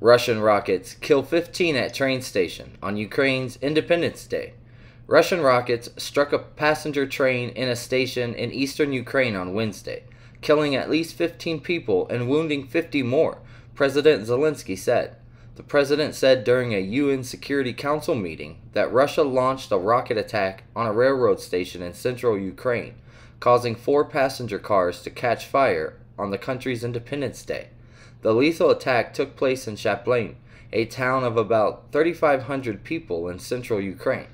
Russian rockets kill 15 at train station on Ukraine's Independence Day. Russian rockets struck a passenger train in a station in eastern Ukraine on Wednesday, killing at least 15 people and wounding 50 more, President Zelensky said. The president said during a UN Security Council meeting that Russia launched a rocket attack on a railroad station in central Ukraine, causing four passenger cars to catch fire on the country's Independence Day. The lethal attack took place in Chaplyne, a town of about 3,500 people in central Ukraine.